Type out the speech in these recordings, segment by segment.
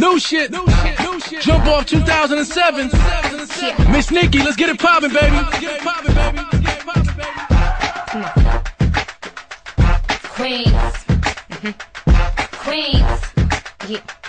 New shit. New shit. New shit. Jump off 2007. Miss Nicki, let's get it poppin', baby. Get it poppin', baby. Get it poppin', baby. Queens. Mm-hmm. Queens. Yeah.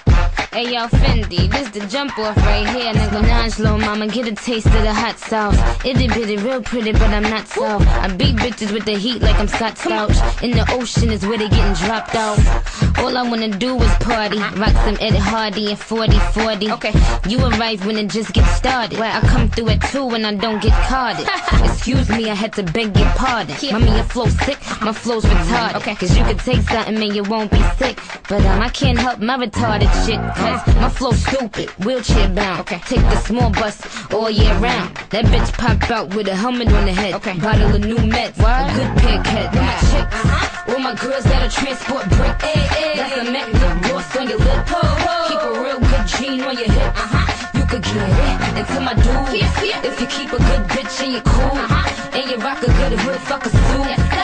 Hey yo, Fendi, this the jump off right here, nigga. Minaj, little mama, get a taste of the hot sauce. Itty bitty, real pretty, but I'm not so. I beat bitches with the heat like I'm Scott Storch. In the ocean is where they getting dropped off. All I wanna do is party, rock some Eddie Hardy and 40 40. Okay, you arrive when it just gets started. Where I come through at two and I don't get carded. Excuse me, I had to beg your pardon. Mommy, your flow sick, my flow's retarded. Okay, cause you could take something and you won't be sick. But um, I can't help my retarded shit, cause my flow stupid, wheelchair bound. Okay, take the small bus all year round. That bitch pop out with a helmet on the head. Okay, bottle of new meds, a good pig head. My chicks, all my girls got a transport brick. That's a Mac lip gloss on your lip. Keep a real good jean on your hip. You could get it. And to my dudes, if you keep a good bitch and you cool, and you rock a good hood, fuck a suit.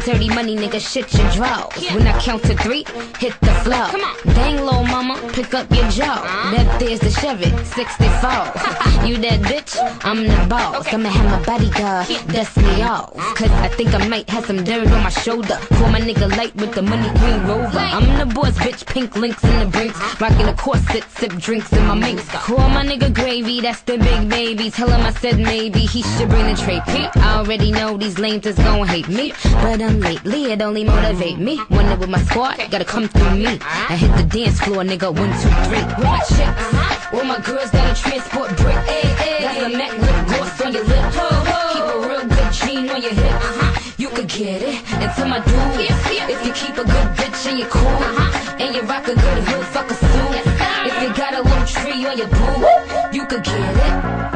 Dirty money, nigga, shit your draws. When I count to three, hit the floor. Come on. Dang, little mama, pick up your jaw. Uh-huh. That there's the Chevy, 64. you that bitch, I'm the boss. I'ma have my bodyguard, dust me off. Uh-huh. Cause I think I might have some dirt on my shoulder. Call my nigga light with the money green rover. I'm the boss, bitch, pink links in the brinks. Uh-huh. Rocking a corset, sip drinks in my minks. Call my nigga gravy, that's the big baby. Tell him I said maybe he should bring the tray. I already know these lames is gon' hate me. But um, lately it only motivate me. When it with my squad, gotta come through me. I hit the dance floor, nigga, one, two, three. My chicks, all my girls got a transport brick. That's a Mac lip gloss on your lip. Keep a real good jean on your hip. You could get it. And to my dudes, if you keep a good bitch and you cool, and you rock a good hood, fuck a suit. If you got a little tree on your boob, you could get it.